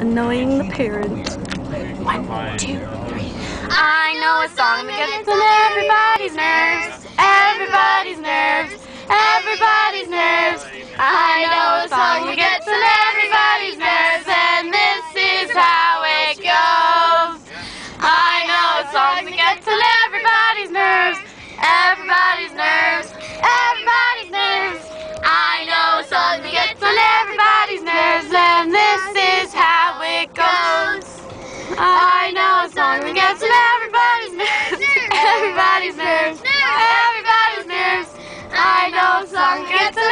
annoying the parent. One, two, three. I know a song that gets on everybody's nerves. Everybody's nerves. Everybody's nerves. I know a song that gets on everybody's nerves, and this is how it goes. I know a song that gets on I know a song that gets in everybody's nerves. Everybody's nerves. Everybody's nerves. I know a song that gets in